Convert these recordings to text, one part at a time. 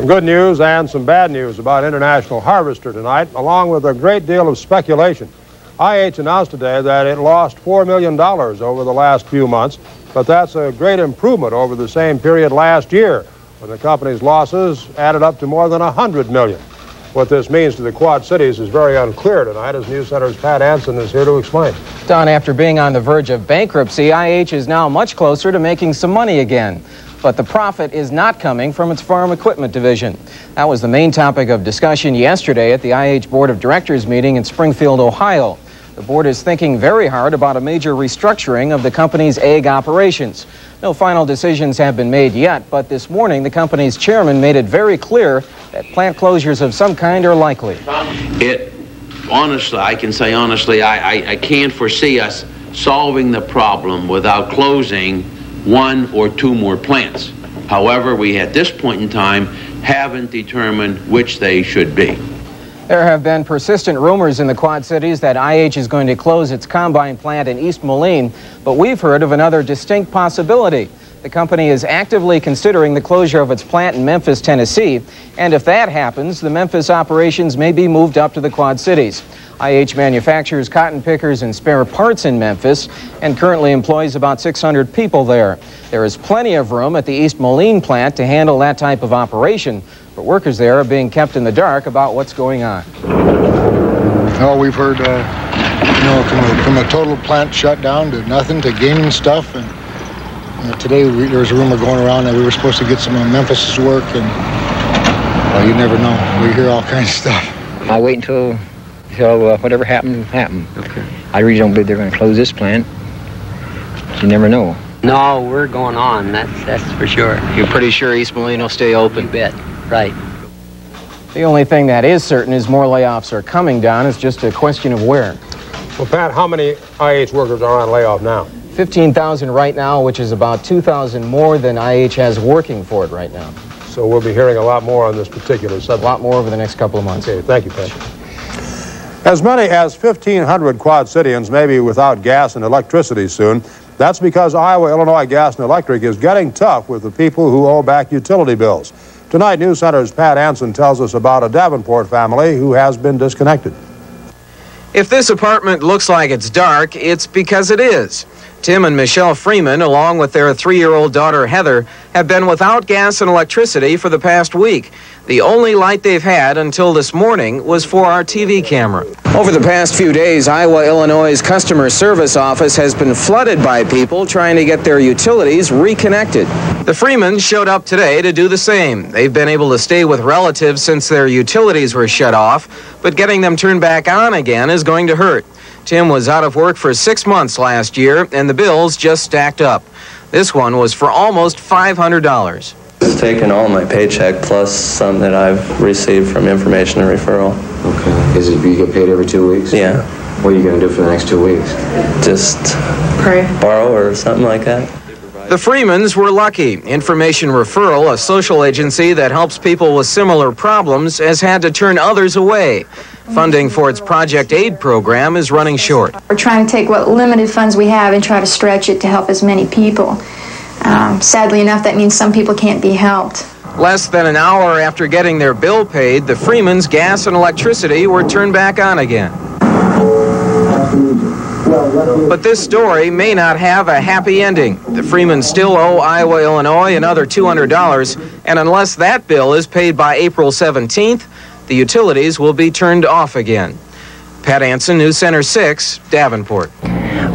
Some good news and some bad news about International Harvester tonight, along with a great deal of speculation. IH announced today that it lost $4 million over the last few months, but that's a great improvement over the same period last year, when the company's losses added up to more than 100 million. What this means to the Quad Cities is very unclear tonight, as News Center's Pat Anson is here to explain. Don, after being on the verge of bankruptcy, IH is now much closer to making some money again. But the profit is not coming from its farm equipment division. That was the main topic of discussion yesterday at the IH Board of Directors meeting in Springfield, Ohio. The board is thinking very hard about a major restructuring of the company's ag operations. No final decisions have been made yet, but this morning the company's chairman made it very clear that plant closures of some kind are likely. It, honestly, I can say honestly, I, I, I can't foresee us solving the problem without closing one or two more plants. However, we at this point in time haven't determined which they should be. There have been persistent rumors in the Quad Cities that IH is going to close its combine plant in East Moline, but we've heard of another distinct possibility. The company is actively considering the closure of its plant in Memphis, Tennessee, and if that happens, the Memphis operations may be moved up to the Quad Cities. IH manufactures cotton pickers and spare parts in Memphis and currently employs about 600 people there. There is plenty of room at the East Moline plant to handle that type of operation, but workers there are being kept in the dark about what's going on. Oh, we've heard, uh, you know, from a, from a total plant shutdown to nothing to gaining stuff. And you know, today we, there was a rumor going around that we were supposed to get some of Memphis's work, and well, you never know. We hear all kinds of stuff. I'll wait until, until uh, whatever happened, happened. Okay. I really don't believe they're going to close this plant. You never know. No, we're going on. That's that's for sure. You're pretty sure East Moline will stay open? You bet. Right. The only thing that is certain is more layoffs are coming down. It's just a question of where. Well, Pat, how many IH workers are on layoff now? 15,000 right now, which is about 2,000 more than IH has working for it right now. So we'll be hearing a lot more on this particular subject. A lot more over the next couple of months. Okay, thank you, Pat. As many as 1,500 Quad Cityans may be without gas and electricity soon. That's because Iowa Illinois Gas and Electric is getting tough with the people who owe back utility bills. Tonight, News Center's Pat Anson tells us about a Davenport family who has been disconnected. If this apartment looks like it's dark, it's because it is. Tim and Michelle Freeman, along with their three year old daughter Heather, have been without gas and electricity for the past week. The only light they've had until this morning was for our TV camera. Over the past few days, Iowa Illinois' customer service office has been flooded by people trying to get their utilities reconnected. The Freemans showed up today to do the same. They've been able to stay with relatives since their utilities were shut off, but getting them turned back on again is going to hurt. Tim was out of work for six months last year, and the bills just stacked up. This one was for almost $500. It's taken all my paycheck plus some that I've received from information and referral. Okay. Is it you get paid every two weeks? Yeah. What are you going to do for the next two weeks? Just Pray. borrow or something like that. The Freemans were lucky. Information Referral, a social agency that helps people with similar problems, has had to turn others away. Funding for its Project Aid program is running short. We're trying to take what limited funds we have and try to stretch it to help as many people. Um, sadly enough, that means some people can't be helped. Less than an hour after getting their bill paid, the Freemans' gas and electricity were turned back on again. But this story may not have a happy ending. The Freemans still owe Iowa, Illinois another $200, and unless that bill is paid by April 17th, the utilities will be turned off again. Pat Anson, News Center 6, Davenport.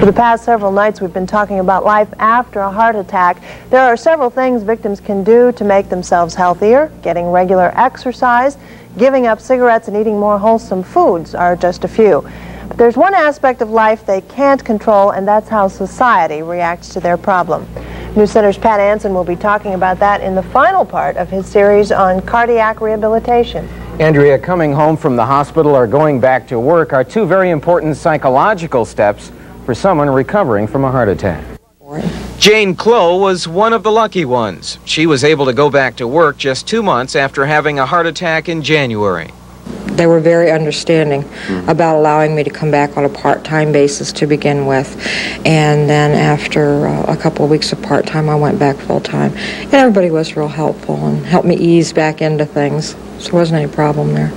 For the past several nights, we've been talking about life after a heart attack. There are several things victims can do to make themselves healthier. Getting regular exercise, giving up cigarettes, and eating more wholesome foods are just a few. But there's one aspect of life they can't control, and that's how society reacts to their problem. News Center's Pat Anson will be talking about that in the final part of his series on cardiac rehabilitation. Andrea, coming home from the hospital or going back to work are two very important psychological steps for someone recovering from a heart attack. Jane Clow was one of the lucky ones. She was able to go back to work just two months after having a heart attack in January. They were very understanding mm-hmm. about allowing me to come back on a part-time basis to begin with. And then after uh, a couple of weeks of part-time, I went back full-time. And everybody was real helpful and helped me ease back into things. So there wasn't any problem there.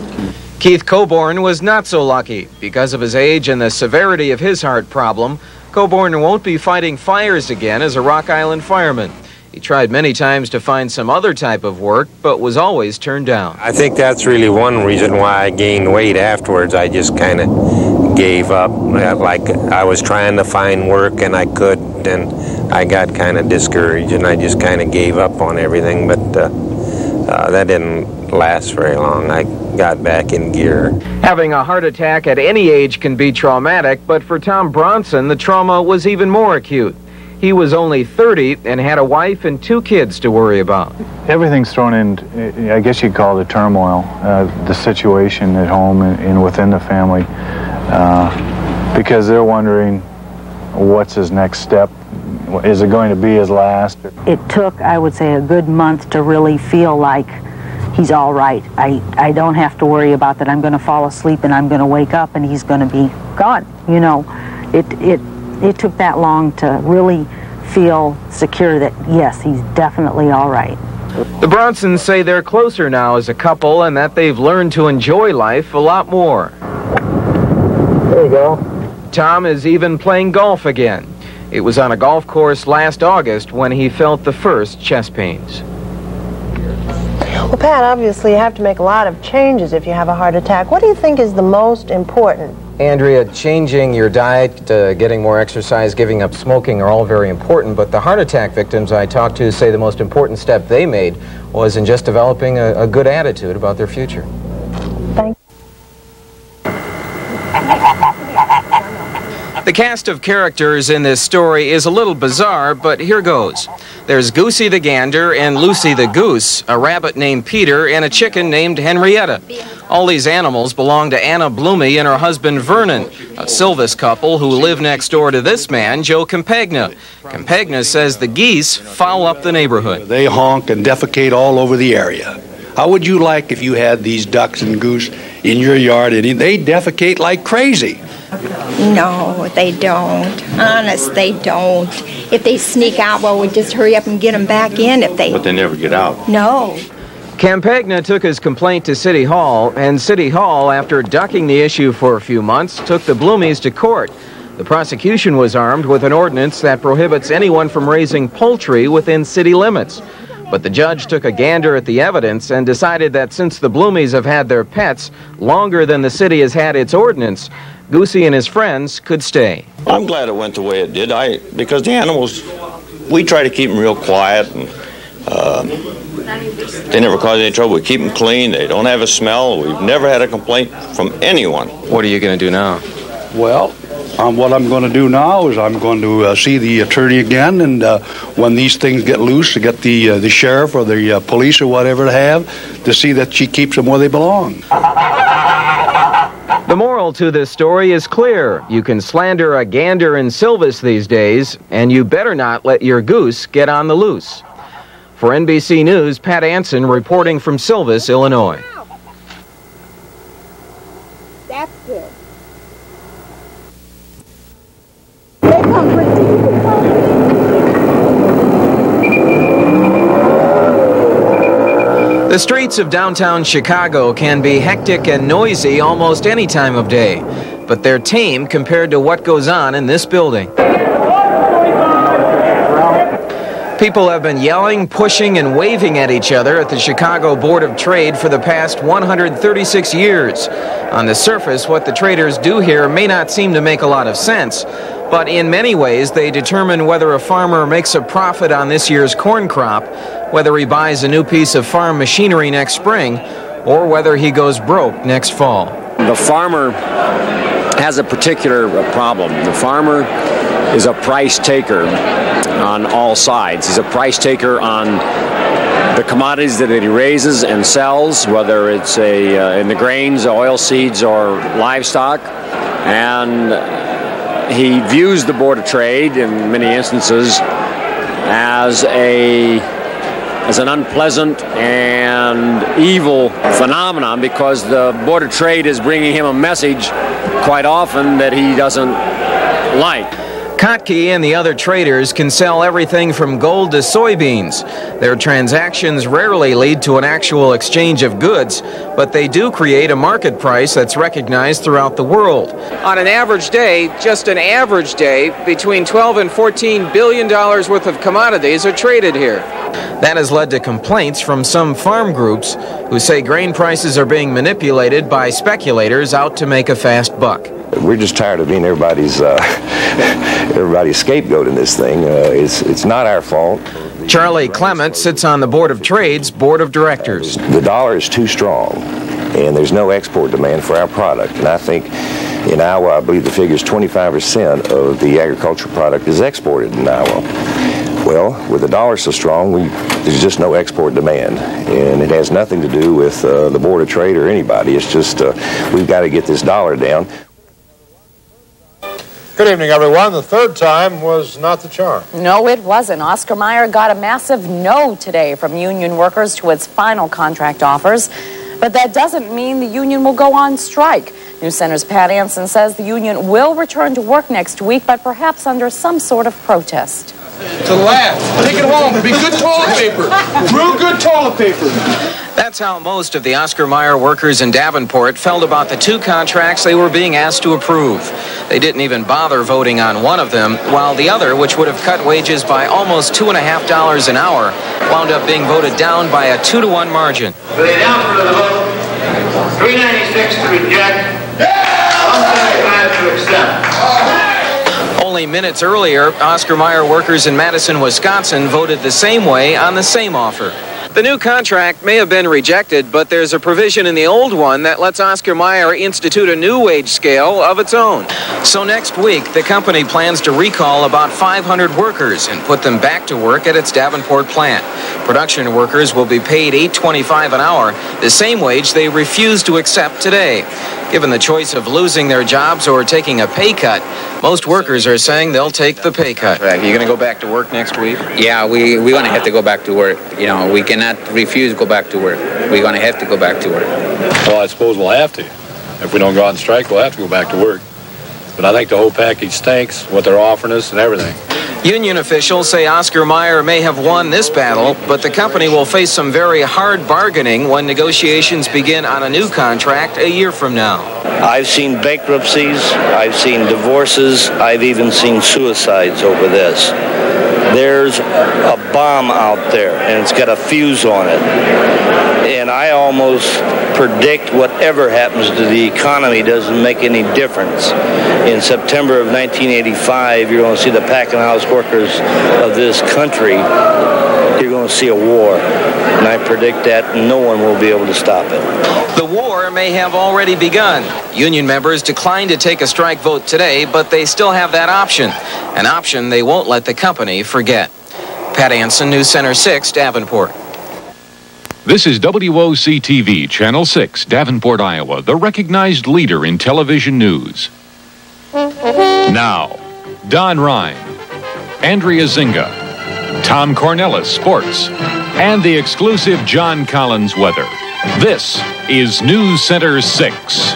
Keith Coburn was not so lucky. Because of his age and the severity of his heart problem, Coburn won't be fighting fires again as a Rock Island fireman. He tried many times to find some other type of work, but was always turned down. I think that's really one reason why I gained weight afterwards. I just kind of gave up. Like I was trying to find work and I could, and I got kind of discouraged and I just kind of gave up on everything. But uh, uh, that didn't last very long. I got back in gear. Having a heart attack at any age can be traumatic, but for Tom Bronson, the trauma was even more acute. He was only 30 and had a wife and two kids to worry about. Everything's thrown in, I guess you'd call it turmoil, uh, the situation at home and, and within the family, uh, because they're wondering what's his next step. Is it going to be his last? It took, I would say, a good month to really feel like he's all right. I, I don't have to worry about that I'm going to fall asleep and I'm going to wake up and he's going to be gone. You know, it, it it took that long to really feel secure that, yes, he's definitely all right. The Bronsons say they're closer now as a couple and that they've learned to enjoy life a lot more. There you go. Tom is even playing golf again. It was on a golf course last August when he felt the first chest pains. Well, Pat, obviously you have to make a lot of changes if you have a heart attack. What do you think is the most important Andrea, changing your diet, uh, getting more exercise, giving up smoking are all very important, but the heart attack victims I talked to say the most important step they made was in just developing a, a good attitude about their future. The cast of characters in this story is a little bizarre, but here goes. There's Goosey the gander and Lucy the goose, a rabbit named Peter, and a chicken named Henrietta. All these animals belong to Anna Bloomy and her husband Vernon, a Silvis couple who live next door to this man, Joe Campagna. Campagna says the geese foul up the neighborhood. They honk and defecate all over the area. How would you like if you had these ducks and goose in your yard and they defecate like crazy? No, they don't. Honest, they don't. If they sneak out, well, we just hurry up and get them back in if they... But they never get out. No. Campagna took his complaint to City Hall, and City Hall, after ducking the issue for a few months, took the Bloomies to court. The prosecution was armed with an ordinance that prohibits anyone from raising poultry within city limits. But the judge took a gander at the evidence and decided that since the Bloomies have had their pets longer than the city has had its ordinance, Goosey and his friends could stay. I'm glad it went the way it did. I because the animals, we try to keep them real quiet and uh, they never cause any trouble. We keep them clean. They don't have a smell. We've never had a complaint from anyone. What are you going to do now? Well, um, what I'm going to do now is I'm going to uh, see the attorney again, and uh, when these things get loose, to get the uh, the sheriff or the uh, police or whatever to have to see that she keeps them where they belong. The moral to this story is clear. You can slander a gander in Silvis these days, and you better not let your goose get on the loose. For NBC News, Pat Anson reporting from Silvis, Illinois. That's good. The streets of downtown Chicago can be hectic and noisy almost any time of day, but they're tame compared to what goes on in this building. People have been yelling, pushing, and waving at each other at the Chicago Board of Trade for the past 136 years. On the surface, what the traders do here may not seem to make a lot of sense, but in many ways, they determine whether a farmer makes a profit on this year's corn crop, whether he buys a new piece of farm machinery next spring, or whether he goes broke next fall. The farmer has a particular problem. The farmer is a price taker on all sides. He's a price taker on the commodities that he raises and sells, whether it's a, uh, in the grains, oil seeds, or livestock. And he views the Board of Trade in many instances as a as an unpleasant and evil phenomenon because the Board of Trade is bringing him a message quite often that he doesn't like. Kotke and the other traders can sell everything from gold to soybeans. Their transactions rarely lead to an actual exchange of goods, but they do create a market price that's recognized throughout the world. On an average day, just an average day, between 12 and 14 billion dollars worth of commodities are traded here. That has led to complaints from some farm groups who say grain prices are being manipulated by speculators out to make a fast buck. We're just tired of being everybody's uh, everybody's scapegoat in this thing. Uh, it's it's not our fault. Charlie Clement sits on the Board of Trade's board of directors. The dollar is too strong, and there's no export demand for our product. And I think in Iowa, I believe the figure is 25% of the agricultural product is exported in Iowa. Well, with the dollar so strong, we, there's just no export demand, and it has nothing to do with uh, the Board of Trade or anybody. It's just uh, we've got to get this dollar down. Good evening, everyone. The third time was not the charm. No, it wasn't. Oscar Mayer got a massive no today from union workers to its final contract offers. But that doesn't mean the union will go on strike. News Center's Pat Anson says the union will return to work next week, but perhaps under some sort of protest. To laugh. Take it home. It'll be good toilet paper. Real good toilet paper. That's how most of the Oscar Mayer workers in Davenport felt about the two contracts they were being asked to approve. They didn't even bother voting on one of them, while the other, which would have cut wages by almost two and a half dollars an hour, wound up being voted down by a two to one margin. Lay down for the vote. 396 to reject. Minutes earlier, Oscar Mayer workers in Madison, Wisconsin voted the same way on the same offer. The new contract may have been rejected, but there's a provision in the old one that lets Oscar Mayer institute a new wage scale of its own. So next week, the company plans to recall about 500 workers and put them back to work at its Davenport plant. Production workers will be paid $8.25 an hour, the same wage they refused to accept today. Given the choice of losing their jobs or taking a pay cut, most workers are saying they'll take the pay cut. Are you going to go back to work next week? Yeah, we, we're going to have to go back to work. You know, we cannot refuse to go back to work. We're going to have to go back to work. Well, I suppose we'll have to. If we don't go out on strike, we'll have to go back to work. But I think the whole package stinks, what they're offering us and everything. Union officials say Oscar Mayer may have won this battle, but the company will face some very hard bargaining when negotiations begin on a new contract a year from now. I've seen bankruptcies, I've seen divorces, I've even seen suicides over this. There's a bomb out there, and it's got a fuse on it. And I almost predict whatever happens to the economy doesn't make any difference. In September of 1985, you're going to see the packing house workers of this country. You're going to see a war. And I predict that no one will be able to stop it. The war may have already begun. Union members declined to take a strike vote today, but they still have that option, an option they won't let the company forget. Pat Anson, News Center 6, Davenport. This is WOCTV, Channel 6, Davenport, Iowa, the recognized leader in television news. Now, Don Ryan, Andrea Zinga, Tom Cornelis, Sports, and the exclusive John Collins weather. This is News Center 6.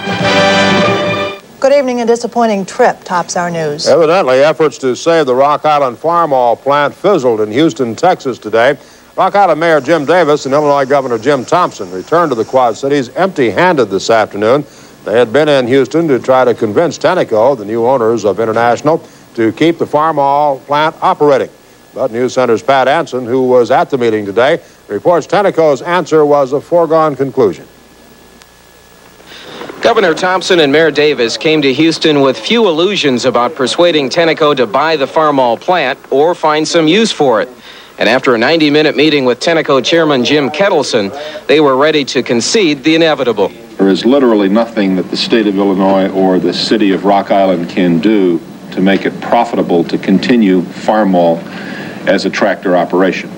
Good evening. A disappointing trip tops our news. Evidently, efforts to save the Rock Island Farmall plant fizzled in Houston, Texas today. Rock Island Mayor Jim Davis and Illinois Governor Jim Thompson returned to the Quad Cities empty-handed this afternoon. They had been in Houston to try to convince Tenneco, the new owners of International, to keep the Farmall plant operating. But News Center's Pat Anson, who was at the meeting today, reports Tenneco's answer was a foregone conclusion. Governor Thompson and Mayor Davis came to Houston with few illusions about persuading Tenneco to buy the Farmall plant or find some use for it. And after a 90-minute meeting with Tenneco Chairman Jim Ketelsen, they were ready to concede the inevitable. There is literally nothing that the state of Illinois or the city of Rock Island can do to make it profitable to continue Farmall as a tractor operation.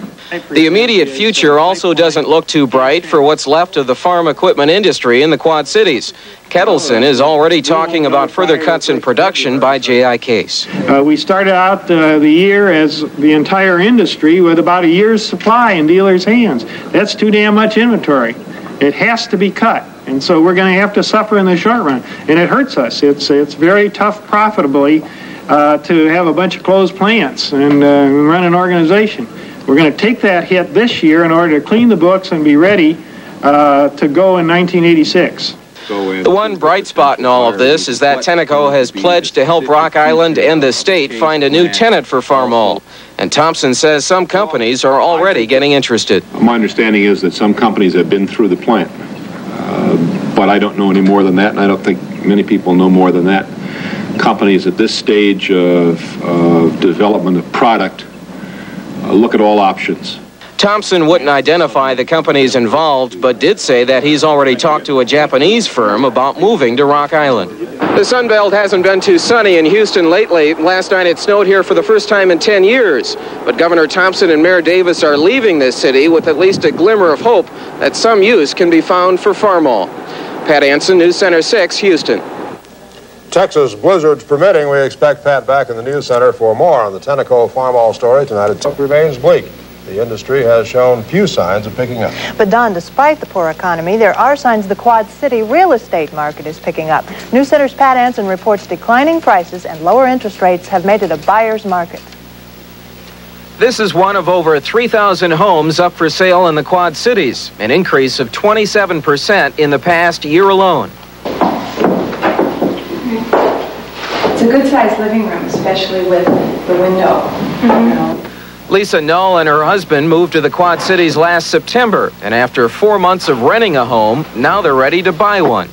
The immediate future also doesn't look too bright for what's left of the farm equipment industry in the Quad Cities. Ketelsen is already talking about further cuts in production by J.I. Case. Uh, we started out uh, the year as the entire industry with about a year's supply in dealers' hands. That's too damn much inventory. It has to be cut. And so we're going to have to suffer in the short run. And it hurts us. It's, it's very tough profitably uh, to have a bunch of closed plants and uh, run an organization. We're going to take that hit this year in order to clean the books and be ready uh, to go in 1986. The one bright spot in all of this is that Tenneco has pledged to help Rock Island and the state find a new tenant for Farmall. And Thompson says some companies are already getting interested. My understanding is that some companies have been through the plant, uh, but I don't know any more than that, and I don't think many people know more than that. Companies at this stage of, of development of product uh, Uh, look at all options. Thompson wouldn't identify the companies involved, but did say that he's already talked to a Japanese firm about moving to Rock Island. The Sun Belt hasn't been too sunny in Houston lately. Last night it snowed here for the first time in 10 years. But Governor Thompson and Mayor Davis are leaving this city with at least a glimmer of hope that some use can be found for Farmall. Pat Anson, News Center 6, Houston. Texas blizzards permitting, we expect Pat back in the news center for more on the Tenneco Farmall story tonight. It remains bleak. The industry has shown few signs of picking up. But Don, despite the poor economy, there are signs the Quad City real estate market is picking up. News Center's Pat Anson reports declining prices and lower interest rates have made it a buyer's market. This is one of over 3,000 homes up for sale in the Quad Cities, an increase of 27% in the past year alone. It's a good sized living room, especially with the window. Mm-hmm. You know. Lisa Null and her husband moved to the Quad Cities last September, and after four months of renting a home, now they're ready to buy one.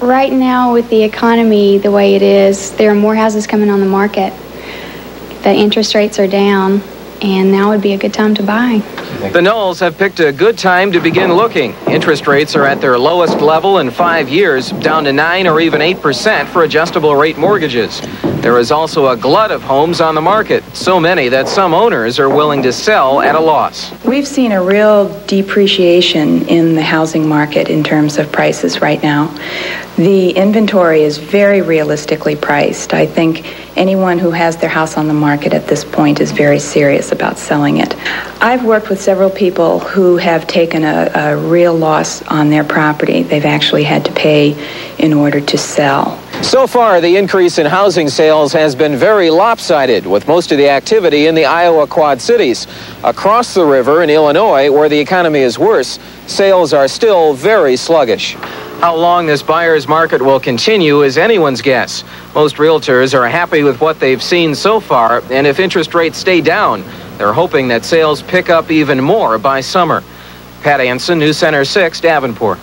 Right now, with the economy the way it is, there are more houses coming on the market. The interest rates are down, and now would be a good time to buy. The Knowles have picked a good time to begin looking. Interest rates are at their lowest level in five years, down to 9 or even 8% for adjustable rate mortgages. There is also a glut of homes on the market, so many that some owners are willing to sell at a loss. We've seen a real depreciation in the housing market in terms of prices right now. The inventory is very realistically priced. I think anyone who has their house on the market at this point is very serious about selling it. I've worked with several people who have taken a, a real loss on their property. They've actually had to pay in order to sell. So far, the increase in housing sales has been very lopsided, with most of the activity in the Iowa Quad Cities. Across the river in Illinois, where the economy is worse, sales are still very sluggish. How long this buyer's market will continue is anyone's guess. Most realtors are happy with what they've seen so far, and if interest rates stay down, they're hoping that sales pick up even more by summer. Pat Anson, News Center 6, Davenport.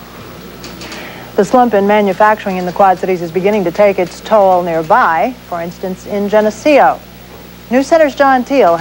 The slump in manufacturing in the Quad Cities is beginning to take its toll nearby, for instance, in Geneseo. News Center's John Teal has